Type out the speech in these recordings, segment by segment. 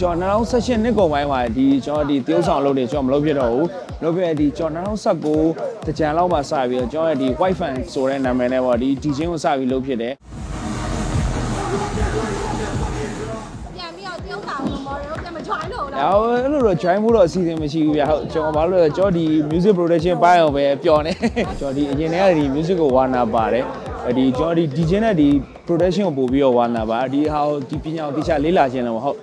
ကျွန်တော်2018နှစ်ကုန်ပိုင်းမှာဒီကျွန်တော်ဒီတရုတ်ဆောင်လုပ်နေကျွန်တော်မလုပ်ဖြစ်တော့ဘူးလုပ်ဖြစ်ဒီကျွန်တော်2019တကြံလောက်မှစပြီးတော့ကျွန်တော်ရဲ့ဒီ white fan ဆိုတဲ့နာမည်နဲ့ပေါ့ဒီ DJ ကိုစပြီးလုပ်ဖြစ်တယ်ပြန်ပြီးတော့တရုတ်ဆောင်လို့မော်ဒယ်တို့ပြန်မ join တော့ဘူးလားအော်အဲ့လိုတော့ join ဖို့တော့အစီအစဉ်မရှိဘူးဗျဟုတ်ကျွန်တော်ဘာလို့လဲကျွန်တော်ဒီ music production ပိုင်းအောင်ပဲပျော်နေကျွန်တော်ဒီအရင်တည်းကဒီ music ကိုဝါနာပါတယ်ဒီကျွန်တော်ဒီ DJ နဲ့ဒီ production ကိုပို့ပြီးတော့ဝါနာပါဒီဟာကိုဒီပညာကိုတခြားလေးလာခြင်းလို့ဟုတ်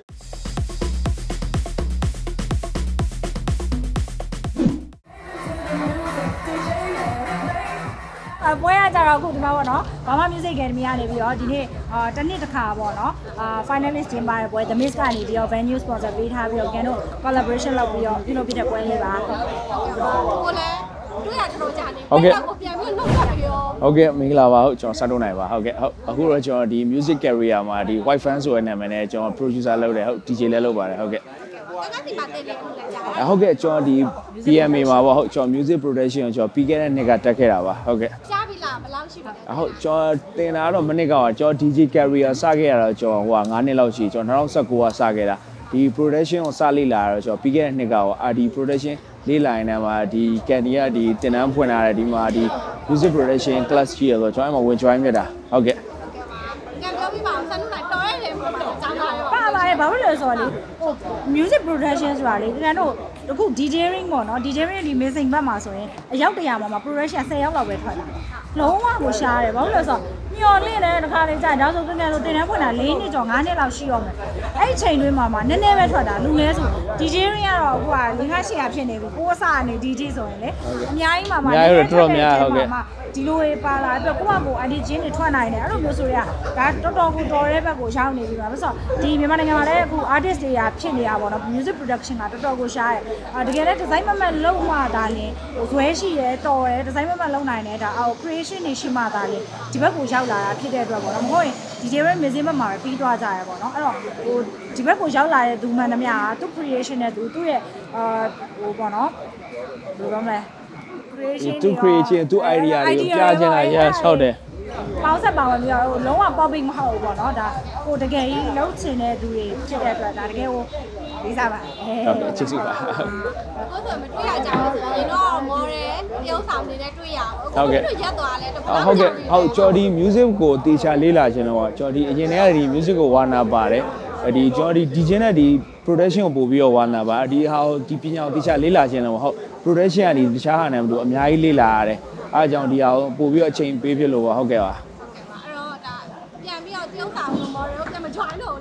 ပွဲရကြတော့အခုဒီမှာပေါ့နော်ဘာမှ Music Academy ကနေပြီးတော့ဒီနေ့အာတစ်နှစ်တစ်ခါပေါ့နော်အာ finalist တင်ပါတဲ့ပွဲ The Miss ကနေပြီးတော့ venue sponsor ပေးထားပြီးတော့ကန်တို့ collaboration လုပ်ပြီးတော့ပြုလုပ်ပြတဲ့ပွဲလေးပါကိုလည်းတွေ့ရတော်ကြာနေဟုတ်ကဲ့ကိုပြန်ပြီးတော့လောက်ပြီးတော့ဟုတ်ကဲ့မင်္ဂလာပါဟုတ်ကျွန်တော်စတ်တော့နိုင်ပါဟုတ်ကဲ့ဟုတ်အခုတော့ကျွန်တော်ဒီ music career မှာဒီ white fan ဆိုတဲ့နာမည်နဲ့ကျွန်တော် producer လုပ်တယ်ဟုတ် DJ လည်းလုပ်ပါတယ်ဟုတ်ကဲ့တ ကယ်ဒီမှာတင်နေလို့လည်းကြာအဟုတ်ကဲ့ကျွန်တော်ဒီ PMA မှာပေါ့ဟုတ်ကျွန်တော် music production ကိုကျွန်တော်ပြီးခဲ့တဲ့နှစ်ကတက်ခဲ့တာပါဟုတ်ကဲ့ကြားပြီလားဘယ်လောက်ရှိပါလဲအဟုတ်ကျွန်တော်တင်တာကတော့မနစ်ကကျွန်တော် DJ career စခဲ့ရတော့ကျွန်တော်ဟိုက9နှစ်လောက်ရှိကျွန်တော်2019ကစခဲ့တာဒီ production ကိုစလေ့လာတော့ကျွန်တော်ပြီးခဲ့တဲ့နှစ်ကဟို RD production လေးလိုင်းထဲမှာဒီ Candy ကဒီတင်တန်းဖွင့်လာတယ်ဒီမှာဒီ music production class ကြီးရဆိုကျွန်တော်အဲ့မှာဝင် join ဖြစ်တာဟုတ်ကဲ့ကဲပြောပြပါဦးဆန်လို့လိုက်တော်ရတယ်ပုံမှာကြားလာရော ပါပါ တယ်ဘာလို့လဲဆိုတော့လေဟို music production ဆိုတာလေကန်တို့အခု DJing ပေါ့နော် DJing ဒီ mixing ဘက်မှာဆိုရင်အယောက်တရာမှာ production 10ယောက်လောက်ပဲထွက်လာလုံးဝကိုရှားတယ်ဘာလို့လဲဆိုတော့မျော်လင့်တယ်တခါလေကြာဒါဆိုကန်ကန်တို့တင်တန်းဖွင့်တာ၄နှစ်ကျော်၅နှစ်လောက်ရှိရောမယ်အဲ့ဒီချိန်တွင်းမှာမှနည်းနည်းပဲထွက်တာလူလဲဆို DJing ကတော့ဟိုဟာ၄၅၈ရာဖြစ်နေပြီကိုးစားနေ DJ ဆိုရင်လေအများကြီးမှာမှအများကြီးတော့တော်တော်များဟုတ်ကဲ့ ဒီလိုတွေပါလာပြီးတော့ကိုယ့်အကိုအန်တီချင်းတွေထွက်နိုင်တယ်အဲ့လိုမျိုးဆိုရဒါတော်တော်ကိုတော်တဲ့ဘက်ကိုရောက်နေပြီပါဆိုတော့ဒီမြန်မာနိုင်ငံမှာလည်းအခု artist တွေကဖြစ်နေတာပေါ့နော် music production ကတော်တော်ကိုရှားတယ်အာတကယ်လည်း design မမတ်လုံးမှဒါလင်းဟိုဇွဲရှိတယ်တော်တယ် design မမတ်လုံးနိုင်တယ်ဒါအော် creation တွေရှိမှဒါလင်းဒီဘက်ကိုရောက်လာတာဖြစ်တဲ့အတွက်ပေါ့နော်မဟုတ်ရင်ဒီ DJ ရဲ့ music ဘက်မှာပဲပြီးသွားကြရပေါ့နော်အဲ့တော့ဟိုဒီဘက်ကိုရောက်လာတဲ့သူမှန်သမျှကသူ creation နဲ့သူသူ့ရဲ့အာဟိုပေါ့နော်ဘယ်လိုပြောမလဲ creation သူ creation သူ idea တွေကိုပြချင်တာ yes ဟုတ်တယ်ပေါင်းဆက်ပါဝင်ပြီးတော့ဟိုလုံးဝ popping မဟုတ်ဘူးပေါ့နော်ဒါဟိုတကယ်ကြီးလုံးချင်တဲ့သူတွေဖြစ်တဲ့အတွက်ဒါတကယ်ဟိုလေးစားပါအဲဟုတ်ကဲ့ချစ်စုပါကိုဆိုမတွေ့ရကြဘူးဆိုရင်တော့မော်ဒယ်တရုတ်ဆောင်နေနဲ့တွေ့ရအောင်အခုတို့ရက်သွားလဲတော့ဟုတ်ကဲ့ဟုတ်ကျော်ဒီ music ကိုတေချာလေးလာခြင်းတော့ကျော်ဒီအရင်တည်းကဒီ music ကိုဝါနာပါတယ် ဒီကျော်ဒီ DJ နဲ့ဒီ production ကိုပို့ပြီးတော့ဝါနာပါဒီဟာကိုဒီပညာကိုတေချာလေးလာခြင်းတော့ဟုတ် production ကဒီတခြားဟာနဲ့မလို့အများကြီးလေးလာရတယ်အားကြောင့်ဒီဟာကိုပို့ပြီးတော့အချိန်ပေးဖြစ်လို့ပါဟုတ်ကဲ့ပါ အဲ့တော့ဒါပြန်ပြီးတော့တရုတ်ဆောင်လို့မော်ဒယ်တို့ပြန်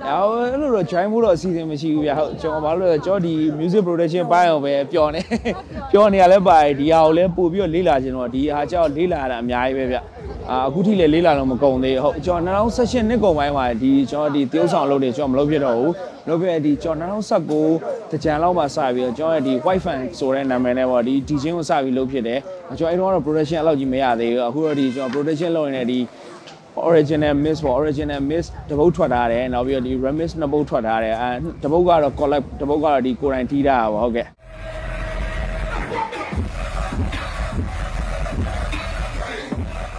မ join တော့ဘူးလားအော်အဲ့လိုတော့ join ဖို့တော့အစီအစဉ်မရှိဘူးဗျဟုတ်ကျွန်တော်ဘာလို့လဲကျွန်တော်ဒီ music production ပိုင်းအောင်ပဲပျော်နေပျော်နေရလဲပါတယ်ဒီဟာကိုလည်းပို့ပြီးတော့လေးလာခြင်းတော့ဒီဟာကြောင့်လေးလာရတာအများကြီးပဲဗျအာအခုထိလည်းလေးလာတော့မကုန်သေးဟုတ်ကျွန်တော်2018နှစ်ကုန်ပိုင်းမှာဒီကျွန်တော်ဒီတရုတ်ဆောင်လုပ်နေကျွန်တော်မလုပ်ဖြစ်တော့ဘူးလုပ်ဖြစ်ဒီကျွန်တော်2019တကြံလောက်မှစပြီးတော့ကျွန်တော်ရဲ့ဒီ white fan ဆိုတဲ့နာမည်နဲ့ပေါ့ဒီ DJ ကိုစပြီးလုပ်ဖြစ်တယ်ကျွန်တော်အဲ့တော့ production အလောက်ကြီးမရသေးဘူးအခုတော့ဒီကျွန်တော် production လုပ်နေတဲ့ဒီ original mix ပေါ့ original mix တပုတ်ထွက်ထားတယ်နောက်ပြီးတော့ဒီ remix နှစ်ပုတ်ထွက်ထားတယ်အဲတပုတ်ကတော့ collab တပုတ်ကတော့ဒီကိုယ်တိုင်တီးတာပါဟုတ်ကဲ့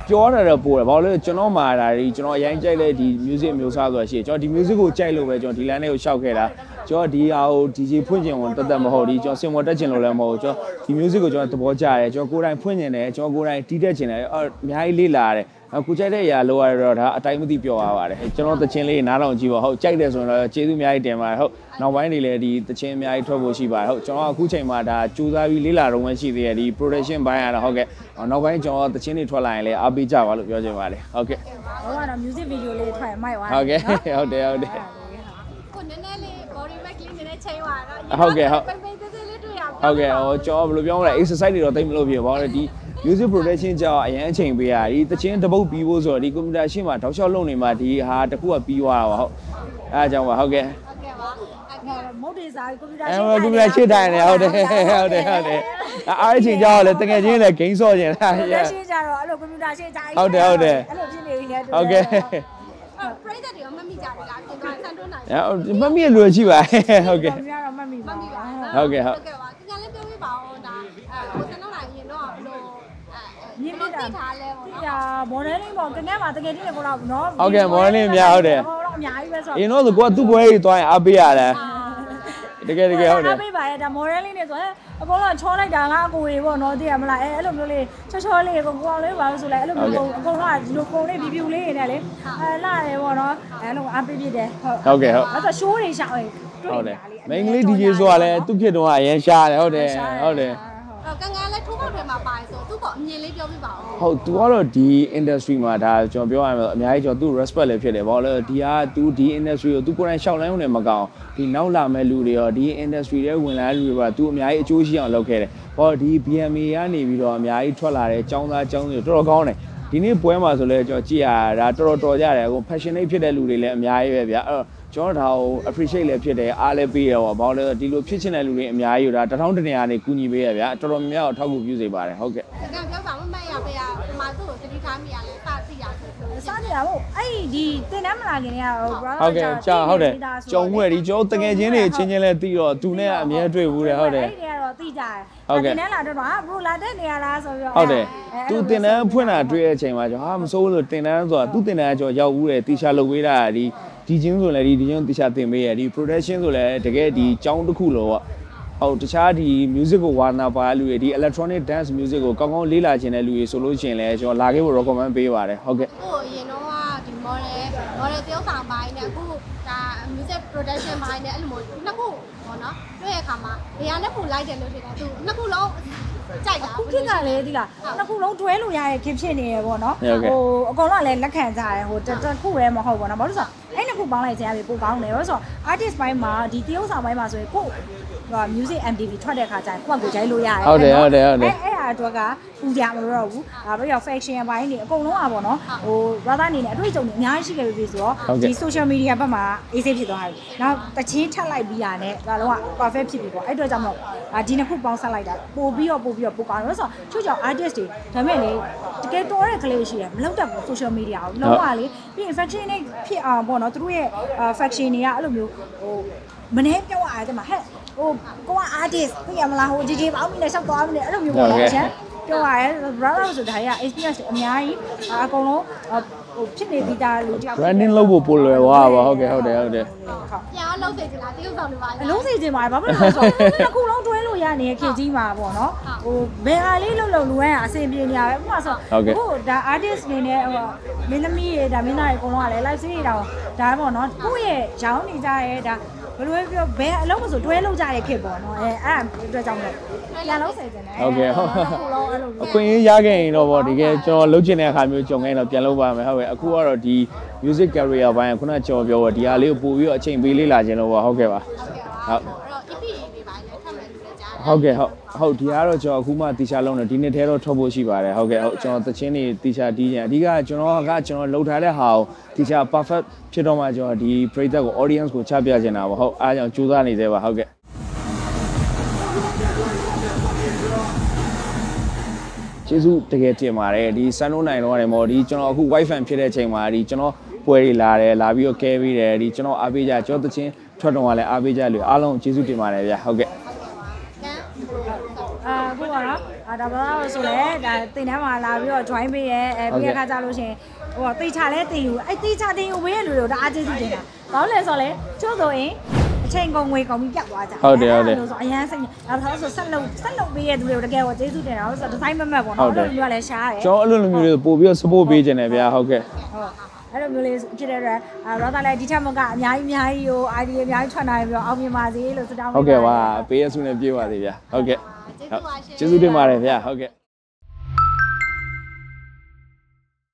ပြောရတော့ပို့တယ်ဘာလို့လဲကျွန်တော်မှာဒါဒီကျွန်တော်အရင်ကြိုက်တဲ့ဒီ music မျိုးစားဆိုတာရှိတယ်ကျွန်တော်ဒီ music ကိုကြိုက်လို့ပဲကျွန်တော်ဒီလမ်းလေးကိုရှောက်ခဲ့တာကျွန်တော်ဒီဟာကို DJ ဖွင့်ကျင်ဝင်တက်တက်မဟုတ်ဒီကျွန်တော်စင်ပေါ်တက်ကျင်လို့လည်းမဟုတ်ကျွန်တော်ဒီ music ကိုကျွန်တော်သဘောကျတယ်ကျွန်တော်ကိုယ်တိုင်ဖွင့်ကျင်တယ်ကျွန်တော်ကိုယ်တိုင်တီးတက်ကျင်တယ်အများကြီးလေးလာရတယ် အခုကြိုက်တဲ့အရာလိုရတော့ဒါအတိုင်းမသိပြောရပါတယ်ကျွန်တော်တချင်းလေးနားထောင်ကြည့်ပါဟုတ်ကြိုက်တယ်ဆိုရင်တော့ကျေးဇူးအများကြီးတင်ပါတယ်ဟုတ်နောက်ပိုင်းတွေလည်းဒီတချင်းအများကြီးထွက်ဖို့ရှိပါတယ်ဟုတ်ကျွန်တော်အခုချိန်မှာဒါစူးစမ်းပြီးလေးလာတော့မှရှိသေးတယ်ဒီ production ဘိုင်းရတော့ဟုတ်ကဲ့နောက်ပိုင်းကျွန်တော်တချင်းတွေထွက်လာရင်လည်းအားပေးကြပါလို့ပြောချင်ပါတယ်ဟုတ်ကဲ့ဟိုကတော့ music video လေးထွက်ရင်မိုက်သွားဟုတ်ကဲ့ဟုတ်တယ်ဟုတ်တယ်ကိုနည်းနည်းလေး body mass လေးနည်းနည်းချိန်သွားတော့ဟုတ်ကဲ့ဟုတ်ပိတ်ပိတ်သေးသေးလေးတွေ့ရအောင်ဟုတ်ကဲ့ဟောကျွန်တော်ဘယ်လိုပြောမလဲ exercise တွေတော့တိတ်မလုပ်ပြပါဘူးဒီ music production ကြောင့်အရင်အချိန်ပေးရဒီတချင်းတစ်ပုတ်ပြီးဖို့ဆိုတော့ဒီ computer ရှင်းမှာတောက်လျှောက်လုပ်နေမှာဒီဟာတစ်ခုကပြီးသွားတာပါဟုတ်အဲအကြောင်းပါဟုတ်ကဲ့ဟုတ်ကဲ့ပါအဲ့ကဲမုတ်တေစာကွန်ပျူတာအဲကွန်ပျူတာရှင်းတိုင်းနေဟုတ်တယ်ဟုတ်တယ်ဟုတ်တယ်အားအချိန်ကြောင့်လည်းတကယ်ချင်းလည်း game ဆော့ကျင်တာလက်ရှိကြတော့အဲ့လိုကွန်ပျူတာရှင်းကြိုင်းဟုတ်တယ်ဟုတ်တယ်အဲ့လိုဖြစ်နေပြီလေဟုတ်ကဲ့ပရိသတ်တွေကမမိကြဘူးလားပြင်သွားဆန်တွန်းနိုင်အဲမမီးလွယ်ရှိပါဟုတ်ကဲ့ကွန်ပျူတာတော့မှတ်မိမပါမိပါဟုတ်ကဲ့ဟုတ်ဟုတ်ကဲ့ပါဒီကလည်းပြောပြပါဦးဒါအဲကိုဆန်တွန်းနိုင်ရင်တော့ဘလို့အဲ မြင်မိတာသိထားလဲပေါ့ဒီဟာ modeling ပေါ့တကယ်မှာတကယ်တည်းကတော့နော်ဟုတ်ကဲ့ modeling များဟုတ်တယ်ဟောတော့အများကြီးပဲဆိုအရင်တော့ဆိုကိုကသူ့ပွဲကြီးသွားရင်အားပေးရတယ်တကယ်တကယ်ဟုတ်တယ်အားပေးပါရဲ့ဒါ model လေးနဲ့ဆိုရင်အကုန်လုံးချောလိုက်တာငါအကိုတွေပေါ့နော်သိရမလားအဲအဲ့လိုမျိုးလေးချောချောလေးကိုကိုအောင်လေးပါလို့ဆိုလဲအဲ့လိုမျိုးအကုန်လုံးကဒီလိုပုံလေးပြပြလေးနေလေအဲလာတယ်ပေါ့နော်အဲလိုအားပေးပြတယ်ဟုတ်ဟုတ်ကဲ့ဟုတ်အဲ့တော့ show တွေရှောက်ရင်ဟုတ်တယ်မိန်းကလေး DJ ဆိုတာလည်းသူ့ဖြစ်တော့အရင်ရှားတယ်ဟုတ်တယ်ဟုတ်တယ် အမြင်လေးပြောပြပါဦး ဟုတ် तू ကတော့ဒီ industry မှာဒါကျွန်တော်ပြောရမယ်အများကြီးကျွန်တော်သူ့ respect လည်းဖြစ်တယ်ဘာလို့လဲဒီက तू ဒီ industry ကို तू ကိုယ်တိုင်ရှောက်လန်းုံနဲ့မကောင်းဒီနောက်လာမဲ့လူတွေရောဒီ industry တွေဝင်လာတဲ့လူတွေပါ तू အများကြီးအကျိုးရှိအောင်လုပ်ခဲ့တယ်ဘာလို့ဒီ BMA ကနေပြီးတော့အများကြီးထွက်လာတဲ့ចောင်းသားចောင်းတွေတော်တော်ကောင်းတယ်ဒီနေ့ပွဲမှာဆိုလဲကျွန်တော်ကြည့်ရတာတော်တော်တော်ကြတယ်အခု passionate ဖြစ်တဲ့လူတွေလည်းအများကြီးပဲဗျာအဲ့တော့ ကျွန်တော်ဒါကို appreciate လည်းဖြစ်တယ်အားလည်းပေးရပါဘာလို့လဲဒီလိုဖြစ်ချင်တဲ့လူတွေအများကြီးဒါတထောင်တနေရာနေကူညီပေးရဗျာတော်တော်များများတော့ထောက်ကူပြုစေပါတယ်ဟုတ်ကဲ့ကငန်းပြောပါမမတ်ရပေးရအမသူ့ကိုသတိထားမိရလဲစသိရဆိုဆိုစားနေတာပေါ့အဲ့ဒီတင်တန်းမလာခင်ကဟို brother ဟုတ်ကဲ့ကြာဟုတ်တယ်ကြုံွယ်ဒီကျွန်တော်တကယ်ချင်းတွေချင်းချင်းလဲတီးတော့သူနဲ့အမြဲတွေ့ဘူးတယ်ဟုတ်တယ်အဲ့ဒီကတော့သိကြတယ်ဟုတ်ကဲ့တင်တန်းလာတော့ဟာ bro လာတဲ့နေရာလားဆိုပြီးတော့ဟုတ်တယ်အဲသူတင်တန်းဖွင့်တာတွေ့တဲ့အချိန်မှာကျွန်တော်ဟာမစိုးဘူးလို့တင်တန်းဆိုတာသူတင်တန်းကကျွန်တော်ရောက်ဦးတယ်တီရှာလုပ်ပေးတာဒီ ဒီချင်းဆိုလည်းဒီဒီချင်းတီရှာတင်ပေးရဒီ production ဆိုလည်းတကယ်ဒီចောင်းတစ်ခုလို့ပေါ့ဟုတ်တခြားဒီ music ကိုဝါနာပါလူတွေဒီ electronic dance music ကိုကောင်းကောင်းလေ့လာခြင်းတဲ့လူတွေဆိုလို့ရှိရင်လည်းကျွန်တော်လာခဲ့ဖို့ recommend ပေးပါတယ်ဟုတ်ကဲ့ကိုအရင်တော့ကဒီ model model တယောက်ဆောင်ပိုင်းနဲ့အခုဒါ music production ပိုင်းနဲ့အဲ့လိုမျိုးနှစ်ခုပေါ့နော်တွေ့ရခါမှာဘယ်ဟာနဲ့ပိုလိုက်တယ်လို့ထင်တယ်သူနှစ်ခုလုံးကြိုက်တာခုခေတ်ကလည်းဒီလားနှစ်ခုလုံးတွဲလို့ရတဲ့ခေတ်ဖြစ်နေရပေါ့နော်ဟုတ်ကဲ့ဟိုအကောင်လုံးကလည်းလက်ခံကြတယ်ဟိုတစ်တစ်ခုပဲမဟုတ်ဘူးနော်ဘာလို့လဲဆို တော့အဲ့နှစ်ခုပေါင်းလိုက်ကြရပြီပိုကောင်းတယ်ဘာလို့လဲဆိုတော့ artist ဘိုင်းမှာဒီတရုပ်ဆောင်ဘိုင်းမှာဆိုရင်ကိုဟို music MTV ထွက်တဲ့ခါကျရင်ကိုယ့်ကိုကြိုက်လို့ရတယ်ဟုတ်တယ်ဟုတ်တယ်ဟုတ်တယ်အဲ့အဲ့ဟာအတွက်ကပူကြမလို့တော့ဘူးဒါပြီးတော့ fashion ဘိုင်းနေအကုန်လုံးอ่ะပေါ့နော်ဟို brother အနေနဲ့အတွေ့အကြုံတွေအများကြီးရှိခဲ့ပြီဆိုတော့ဟုတ်ကဲ့ဒီ social media ဘက်မှာ easy ဖြစ်သွားပြီနောက်တချင်းထပ်လိုက်ပြီးရတယ်ဒါလုံးက perfect ဖြစ်ပြီပေါ့အဲ့အတွက်ကြောင့်မလို့အာဒီနှစ်ခုပေါင်းဆက်လိုက်တာပို့ပြီးတော့ပို့ပြီးတော့ပို့ကောင်းတယ်ဆိုတော့ချို့ကြောင့် artist တွေဒါပေမဲ့လေတကယ်တော်တဲ့ကလေးရှိတယ်မလောက်တတ်ဘူး social media ကိုလုံးဝလေပြီး infection တွေဖြစ်အောင်ပေါ့နော်သူတို့ရဲ့ faction တွေကအဲ့လိုမျိုးဟိုမနေပြောရတဲ့မှာဟဲ့ဟိုကိုက artist သိရမလားဟို DJ ပေါင်းမိနေရှောက်သွားမိနေအဲ့လိုမျိုးပေါ့လေအချမ်းပြောရရဲ brother ဆိုဒါတွေက experience အများကြီးအကုန်လုံး ဟိုဖြစ်နေပြီးသားလူတယောက် branding လုပ်ဖို့ပိုလွယ်သွားပါဟုတ်ကဲ့ဟုတ်တယ်ဟုတ်တယ်ဟုတ်ပြန်အောင်လုပ်စေချင်လားတရုပ်ဆောင်တွေပါအလုံးစိတ်တင်ပါတယ်ဘာဖြစ်လို့လဲဆိုတော့တစ်ခုလုံးတွဲလို့ရနေတဲ့ခေတ်ကြီးမှာပေါ့နော်ဟိုဘယ်အားလေးလုံးလုံးလူရန်အဆင်ပြေနေရပဲဥပမာဆိုဟိုဒါ artist နေနဲ့ဟိုမင်းသမီးတွေဒါမင်းသားတွေအကုန်လုံးကလည်း live series တောင်ဒါပေါ့နော်ကိုယ့်ရဲ့ရောင်းနေကြရဲ့ဒါ ဘယ်လိုပဲပြောဘယ်အလုံးမဆိုတွဲလို့ကြတဲ့ခေတ်ပေါ့နော်အဲအဲ့အတွက်ကြောင့်မို့ပြန်လုံးစိတ်တင်တယ်ဟုတ်ကဲ့ဟုတ်တစ်ခုလုံးအဲ့လိုအခွင့်အရေးရခဲ့ရင်တော့ဗောတကယ်ကျွန်တော်လုပ်ချင်တဲ့အခါမျိုးကြုံခဲ့ရင်တော့ပြန်လုပ်ပါမယ်ဟုတ်ကဲ့အခုကတော့ဒီ music career ဘိုင်းကခုနကကျွန်တော်ပြောတော့ဒီဟာလေးကိုပို့ပြီးတော့အချိန်ပေးလေးလာခြင်းလို့ဗောဟုတ်ကဲ့ပါဟုတ်ကဲ့ပါအဲ့တော့ EP တွေပါလဲထပ်မယ်လို့ကြားတယ် ဟုတ်ကဲ့ဟုတ်ဟုတ်ဒီကတော့ကျွန်တော်အခုမှတီချာလုံးတယ်ဒီနေ့ထဲတော့ထွက်ဖို့ရှိပါတယ်ဟုတ်ကဲ့ဟုတ်ကျွန်တော်တချင်းနေတီချာတီးကြအဓိကကျွန်တော်ကကျွန်တော်လှုပ်ထားတဲ့ဟာကိုတီချာ perfect ဖြစ်တော့မှကျွန်တော်ဒီပရိသတ်ကို audience ကိုချပြချင်တာပေါ့ဟုတ်အားကြောင့်ကြိုးစားနေသေးပါဟုတ်ကဲ့ကျေးဇူးတကယ်တင်ပါတယ်ဒီစန်နိုးနိုင်တော့တယ်မော်ဒီကျွန်တော်အခု wifi fan ဖြစ်တဲ့အချိန်မှာဒီကျွန်တော်ပွဲတွေလာတယ်လာပြီးတော့ကဲပြီးတယ်ဒီကျွန်တော်အားပေးကြကျွန်တော်တချင်းထွက်တော့ကလည်းအားပေးကြလို့အားလုံးကျေးဇူးတင်ပါတယ်ဗျဟုတ်ကဲ့ကန်း အာခုကတော့အာဒါဘာလို့ဆိုလဲဒါတင်တန်းမှာလာပြီးတော့ join ပေးရဲအဲပြီးရခါကြလို့ရှိရင်ဟိုတေချာလဲတင်ယူအဲ့တေချာတင်ယူပေးရလူတွေတော့အားကျေးဇူးတင်တာဘာလို့လဲဆိုလဲချို့ဆိုရင်အချိန်ကုန်ငွေကုန်ပြီးပြတ်သွားကြဟုတ်တယ်ဟုတ်တယ်လို့ဆိုအရန်စိတ်ဒါဆိုဆိုဆက်လုပ်ဆက်လုပ်ပေးရသူတွေကိုတကယ်ကိုကျေးဇူးတင်တာလို့ဆိုတော့ဒီဇိုင်းမမတ်ပေါ့ဟုနော်တ်တယ်အဲ့လိုမျိုးကလည်းရှားတယ်ကျွန်တော်အဲ့လိုလိုမျိုးတွေပို့ပြီးတော့ support ပေးခြင်းတယ်ဗျာဟုတ်ကဲ့ဟုတ်အဲ့လိုမျိုးလေးဖြစ်တဲ့အတွက်အာရောသားလည်းဒီချက်မကအများကြီးအများကြီးကို idea အများကြီးထွက်နိုင်ပြီးတော့အောင်မြင်ပါစေလို့ဆုတောင်းပေးဟုတ်ကဲ့ပါပါတယ်ပေးရဆုနဲ့ပြေးပါသေးဗျာဟုတ်ကဲ့ကျေးဇူးပါရှင် ကျေးဇူးတင်ပါတယ်ဗျာဟုတ်ကဲ့